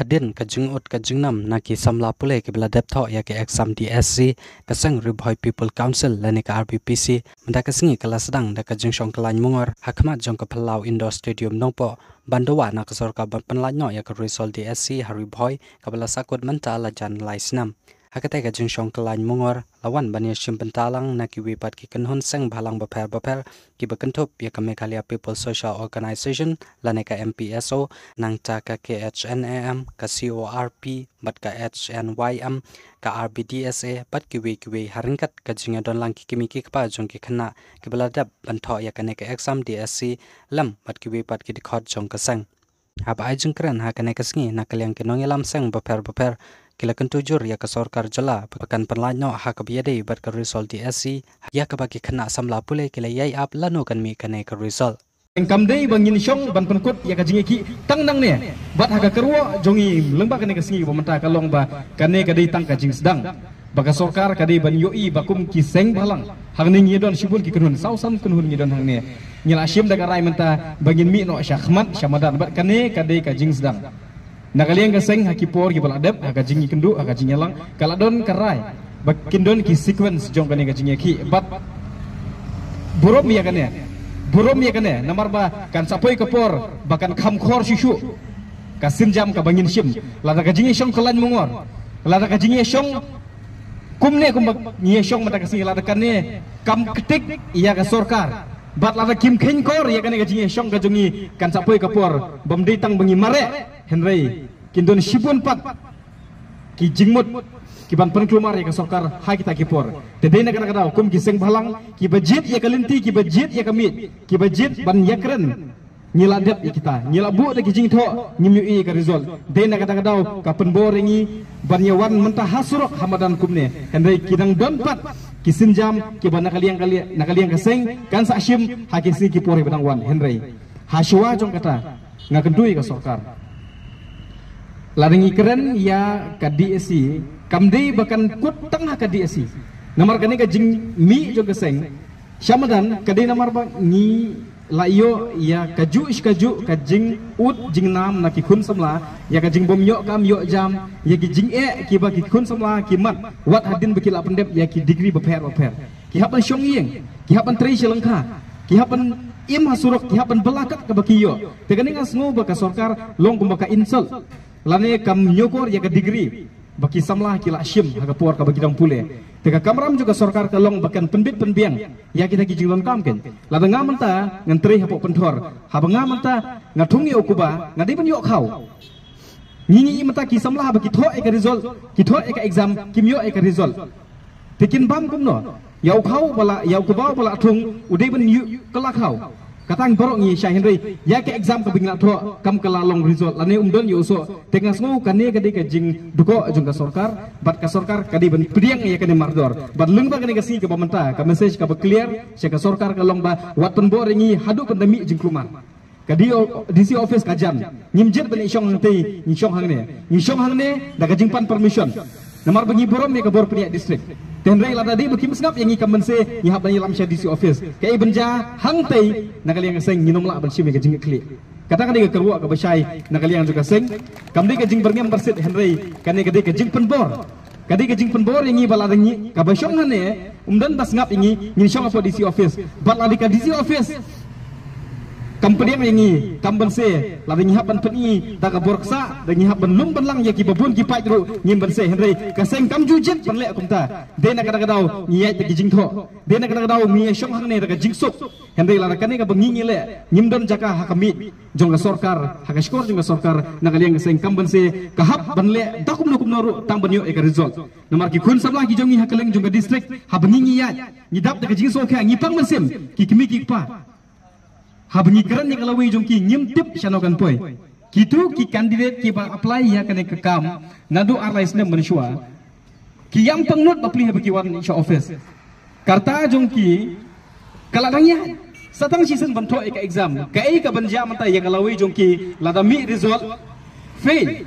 hadin ka jingut ka jingnam na ki samla pule ki bla dep tho ya ke exam DSC ka sang ribhoi people council lani ka RBPC manda ka singi kala sedang da ka jingshong kala mungor hakmat jong ka phalau indoor stadium nongpo bandawa na ka sorka ban panla no ya ka result DSC hari bhoi ka bla sakut manta la jan lai snam hakate ka jingshong kalain mongor, lawan bani shimpentalang na ki wipat ki kanhon sang bhalang bapher bapher ki bakanthop ya ka meghalaya people social organization lane ka mpso nang ta ka khnam ka corp bat ka hnym ka rbdsa bat ki we ki we haringkat ka jinga don lang ki kimi ki pa jong ki khana ki balada bantho ya ka ne ka exam dsc lam bat ki we pat ki dikhot jong ka sang hab ai jung kran ha ka ne ka sngi na kalyang ki nong sang baper baper kila kan tujur ya ke sorkar jela pekan penlanyo ha ke biade ber ke result DSC ya ke bagi kena samla pule kila yai ap lanu kan mi kene ke result Yang kam dei bang yin shong ban penkut ya ka jingi ki tang nang ne bat ha ka kerwa jongi lengba kene ka singi bomenta ka long ba kane ka dei tang ka jing sedang. Baka sorkar ka dei ban yoi bakum ki seng balang. Hang ning yedon sibul ki kunun sau sam kunun yedon hang ne nyala shim daga rai menta bangin mi no syahmat syamadan bat kane ka dei ka jing sedang Nakaliang keseng haki por ki baladep jingi kendu haka jingi lang kaladon karai bakin don ki sequence jong kane ka jingi ki bat burom ya kane burom ya kane namar ba kan sapoi ke por bakan kham khor shishu. Ka bangin shim. Lada ka jingi shong kalan lada ka jingi shong kumne kum ni shong mata ka singi lada kane kam ketik iya ka sorkar. Bat lada kim khen kor ya kane ka jingi shong ka jungi kan sapoi ke por. Ditang bangi mare Henry kindon shibun pat. Ki jingmut ki ban pen kelumar ya sokar ha kita ki por. Te de na kada kum balang ki bajit ya kalinti ki bajit ya kamit ki bajit ban yakren nyila det ya kita nyila bu de ki jing tho nyimyu i ka result. De na kada kada ka pen boringi ban ya wan mentah hasrok hamadan kumne Henry kidang don pat ki sinjam ki ban nakaliang kali nakaliang keseng kan sakshim ha ki wan. Henry Hashwa jong kata ngakendui ka sokar Laringi keren ya ka DSC kamdi bahkan kut tengah ka DSC namar kani ka jing mi jo geseng syamadan kadi namar ba ni layo ya kaju is kaju ka jing ut jing nam na ki kun samla. Ya ka jing bom yo kam yo jam. Ya ki jing e ki ba ki kun samla ki mat. Wat hadin bekila pendep ya ki degree beper beper ki hapan syong yeng ki hapan tri selengka ki hapan im hasurok ki hapan belakat ka bakiyo tegani ngas ngo ba ka sorkar long kumbaka insult lane kam nyokor ya ke degree. Baki samlah kila shim haga puar ka bagi dong pule. Tega kamram juga sorkar ke long bakan penbit penbiang. Ya kita ki jinglon kam ken. La nga menta ngantri hapo pentor ha nga menta ngatungi okuba ngadi pen yok khau. Nyinyi menta ki samlah baki tho e ka result. Ki tho e ka exam kim yo e ka result. Tekin bam kum no. Yau khau bala yau kuba bala thung udai ben yu kala khau katang borok ni syah henry. Ya ke exam ke bingna tho kam kala long result. Lane umdon yo so tengah sngu kane kadi ke jing duko jung ka sorkar. Bat ka sorkar kadi ben priang ya kane mardor. Bat lung ba kane ka si ke pamenta ka message ka clear syah ka sorkar ka long ba wat pen bor ngi hadu pandemi jing kluman kadi DC office ka jam. Nyimjit ben isyong nanti ni syong hang ne ni. Syong hang ne da ka jing pan permission. Namar bagi borom ni ke bor peniak distrik. Tenrai lada di bukim sengap yang ikam mense nyihap dan ilam syadisi office. Kaya benja hang tei nak kali yang seng minum lah bersih mereka jingit klik. Katakan dia keruak ke besyai nak kali yang juga seng. Kam dia ke jing berngem bersit Henry. Kan dia ke jing penbor. Kadi ke jing penbor yang bala dengi ka basyong hane umdan bas ngap ingi nyin syong apa DC office. Bala di ka DC office company yang ini kamban se la ni haban peni da ka borksa da haban lum ban lang. Ya ki babun ki pai ru ni ban se henry. Ka seng kam ju jin ban ta de na ka da dau ni ya te jing de na ka da dau mi shong hang ne da ka jing sok henry la ka ne ka bangi ni le nim don jaka ha ka mi ka sorkar ha ka skor ka sorkar. Na ka liang seng kamban se ka hab ban le da kum no kum tang ban e ka result namar ki kun sabla ki jong ni ha ka leng jong ka district ha bangi ni ya ni dap da ka jing sok ka pang ban sem ki ki pa Habni keran ni kalau wujung ki nyim tip shanokan poi. Kitu ki kandidat ki ba apply ya kene ke kam nadu arlais ne mensyua. Ki yang pengnut apply ha bagi wan insya office. Karta jong ki kaladangnya satang season bantu ek exam. Ka banja mata ya kalau wujung ki lada mi result fail.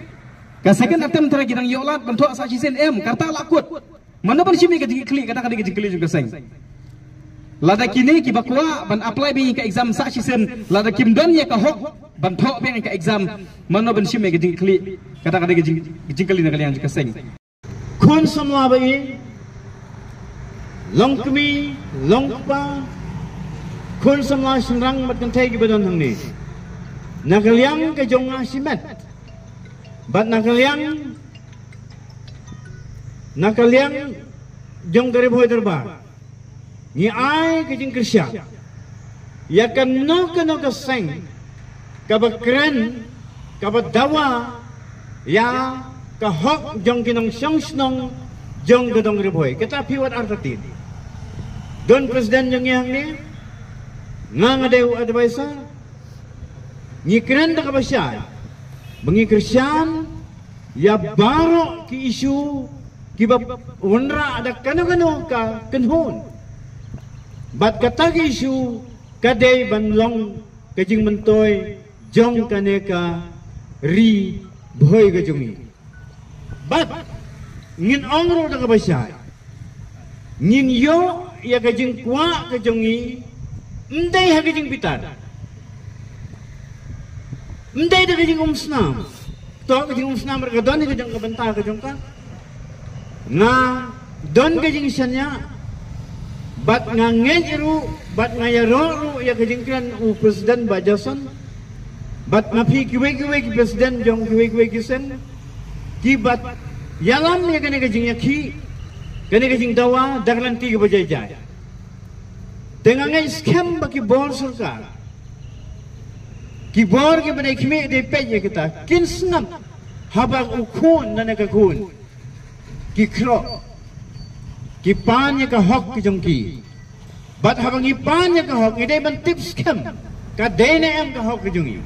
Ka second attempt tera gidang yolat bantu asa season M karta lakut. Mana pun simi ka jingkli kata kata jingkli juga seng. Lada kini ki bakwa ban apply bi ka exam sa sisen lada kim don ya ka hok ban tho bi ka exam. Mano ban shime gijing kli kata kata gijing gijing kali na kali yang seng. Kun samla bai long kmi long pa kun samla sinrang mat kan thai ki badon hang ni. Nakalyang ka jonga simet bat nakalyang nakalyang jong garib hoy darbar ni ai ke jing krisya ya kan no kan no ka seng ka bakren ka dawa ya ka hok jong kinong siyang snong jong gadong riboy kita piwat artatin don presiden jong yang ni nga nga advisor ni kren da ka basya bengi krisyan ya baro ki isu ki ba unra ada kano ka kenhon bat katagi shu kadai ban long kajing jong kaneka ri boy gajungi bat ngin ongro da kabasya ngin yo ya kajing kwa kajungi ndai ha kajing pitar. Ndai da kajing umsnam to kajing umsnam mereka don kajing kabanta kajung ka. Nga don kajing sanya bat nga ngejiru bat nga yaro ya kejingkran u presiden bajasan bat nafi kiwe kiwe ki presiden jong kiwe kiwe kisen ki bat yalam ya kene kejing ya ki kene kejing dawa daglan ti bajai jai dengan scam baki bor sarkar ki bor ki bane kimi de pe ya kita kin snap haba ukun nana ka kun ki kro kipanya ka hok ki jongki. Bat habang ipanya ka hok ide ban tips kem ka dene em ka hok ki jongi.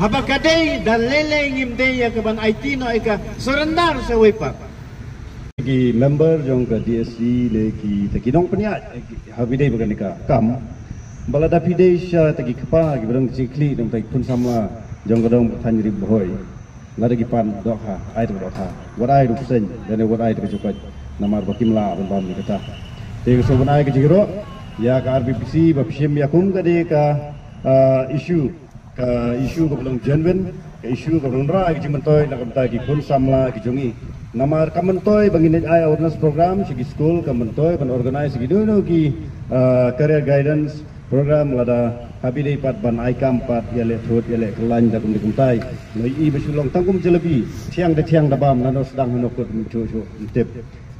Haba ka de dalele ngim de ya ka ban IT no ka surrender sa wepa ki member jong ka DSC le ki ta ki dong penya habi dei bagan ka kam. Bala da pide sha ta ki kapa ki barang chi kli dong ta pun samla jong ka dong than ri boy la ki pan do ha ai do ha what i do sen then what i do ka namar bakimla ban ban kata. Te so banai ke jigro ya ka RBPC ba pishim ya kum ka ka issue ka issue ko belum genuine ka issue ko belum ra ki mentoy na kamta ki pun samla ki jongi. Namar ka mentoy bangin ai awareness program sigi school ka mentoy ban organize ki dulu ki career guidance program lada habi dei pat ban ai kam pat ya le thot ya le klan da kum kum tai. Noi i besulong tangkum jelebi tiang de tiang da bam nano sedang hanokut chu chu tip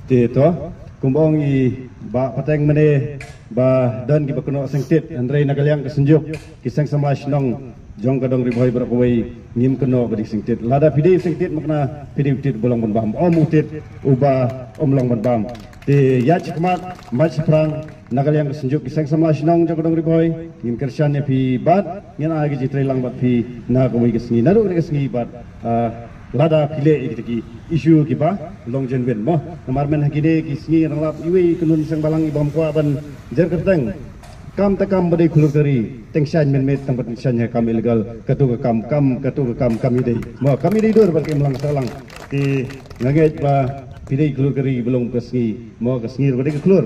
ti to. Kumbong i ba pateng mene ba dan ki bakuno sengtit andre nagalyang kesenjuk ki sang samash nong jong kadong riboy berakoi ngim keno badi sengtit lada pide sengtit makna pide tit bolong bon bam. Om utit uba om long bon bam. Ti ya chikmat mach prang nagalyang kesenjuk ki sang samash nong jong kadong riboy ngim kersyan ne pi bat ngin agi jitre lang bat pi na koi kesengi naru ne kesengi bat lada pile iki isu ki ba long jen wen mo namar men hakide ki singi ralap iwe kunun sang balang ibam kwa ban. Jer kerteng kam ta kam bade khulur kari. Teng shan men met tang bat shan kam illegal katu ka kam kam katu ka kam kam ide mo kam ide dur bal melang salang. Ki ngaget ba pide khulur kari belum kesengi mo kesengi bade khulur